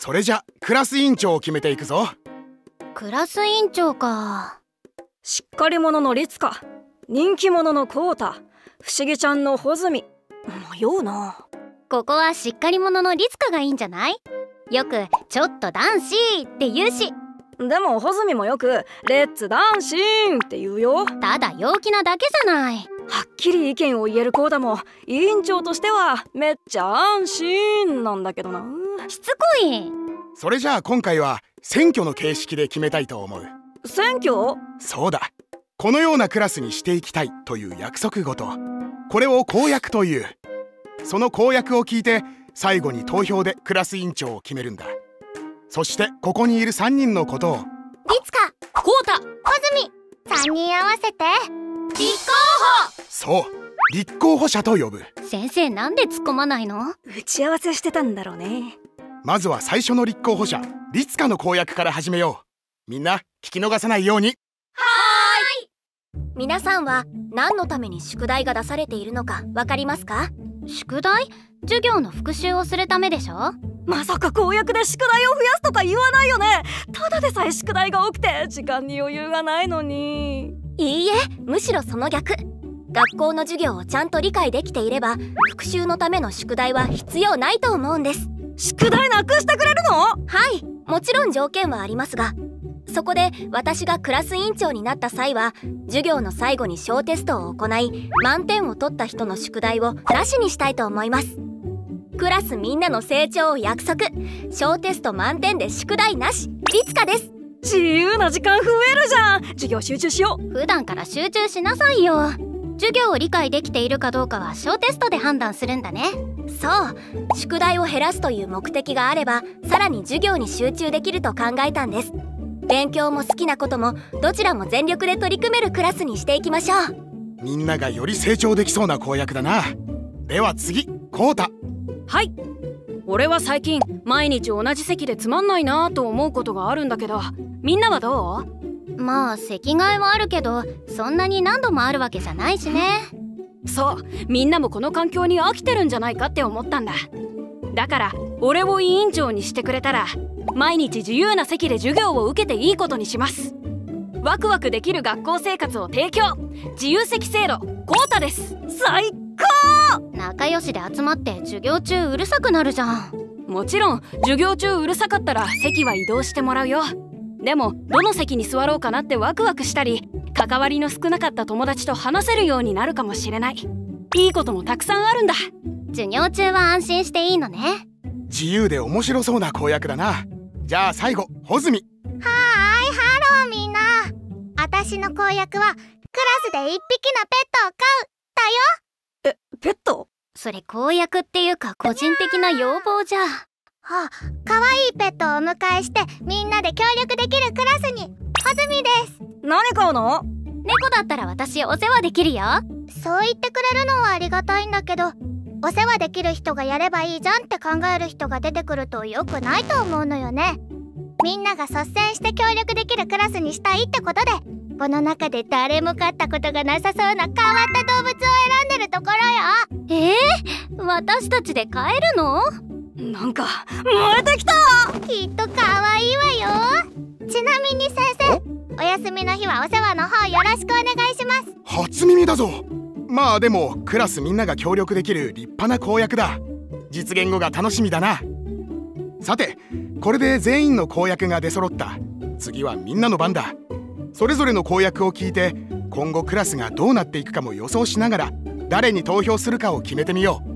それじゃクラス委員長を決めていくぞ。クラス委員長か。しっかり者の律香人気者のコータ。不思議ちゃんの穂積。迷うな。ここはしっかり者の律香がいいんじゃない？よくちょっと男子って言うしでも穂積もよくレッツダンシンって言うよ。ただ陽気なだけじゃない。はっきり意見を言えるコーダも委員長としてはめっちゃ安心なんだけどな。しつこい。それじゃあ今回は選挙の形式で決めたいと思う。選挙？そうだ。このようなクラスにしていきたいという約束事。これを公約という。その公約を聞いて最後に投票でクラス委員長を決めるんだそしてここにいる3人のことを。律香コータ穂積3人合わせて立候そう立候補者と呼ぶ。補先生なんで突っ込まないの？打ち合わせしてたんだろうね。まずは最初の立候補者律香の公約から始めよう。みんな聞き逃さないように。皆さんは何のために宿題が出されているのかわかりますか？宿題？授業の復習をするためでしょ？まさか公約で宿題を増やすとか言わないよね。ただでさえ宿題が多くて時間に余裕がないのに。いいえむしろその逆。学校の授業をちゃんと理解できていれば復習のための宿題は必要ないと思うんです。宿題なくしてくれるの？はいもちろん条件はありますが。そこで私がクラス委員長になった際は授業の最後に小テストを行い満点を取った人の宿題をなしにしたいと思いますクラスみんなの成長を約束。小テスト満点で宿題なし。律香です。自由な時間増えるじゃん。授業集中しよう。普段から集中しなさいよ。授業を理解できているかどうかは小テストで判断するんだね。そう。宿題を減らすという目的があればさらに授業に集中できると考えたんです。勉強も好きなこともどちらも全力で取り組めるクラスにしていきましょう。みんながより成長できそうな公約だな。では次コータはい。俺は最近毎日同じ席でつまんないなと思うことがあるんだけど。みんなはどう？まあ席替えはあるけどそんなに何度もあるわけじゃないしね。そう。みんなもこの環境に飽きてるんじゃないかって思ったんだ。だから俺を委員長にしてくれたら毎日自由な席で授業を受けていいことにしますワクワクできる学校生活を提供。自由席制度。コータです。最仲良しで集まって授業中うるさくなるじゃん。もちろん授業中うるさかったら席は移動してもらうよ。でもどの席に座ろうかなってワクワクしたり関わりの少なかった友達と話せるようになるかもしれない。いいこともたくさんあるんだ。授業中は安心していいのね。自由で面白そうな公約だな。じゃあ最後穂積私の公約はクラスで一匹のペットを飼うだよ。えペット？それ公約っていうか個人的な要望じゃ。は可愛いペットをお迎えしてみんなで協力できるクラスに穂積です。何買うの？猫だったら私お世話できるよ。そう言ってくれるのはありがたいんだけどお世話できる人がやればいいじゃんって考える人が出てくると良くないと思うのよね。みんなが率先して協力できるクラスにしたいってことでこの中で誰も飼ったことがなさそうな変わった動物を選んでるところよ。えー、私たちで飼えるの？なんか燃えてきた！きっと可愛いわよ。ちなみに先生お休みの日はお世話の方よろしくお願いします。初耳だぞ。まあでもクラスみんなが協力できる立派な公約だ。実現後が楽しみだな。さてこれで全員の公約が出揃った。次はみんなの番だそれぞれの公約を聞いて今後クラスがどうなっていくかも予想しながら誰に投票するかを決めてみよう。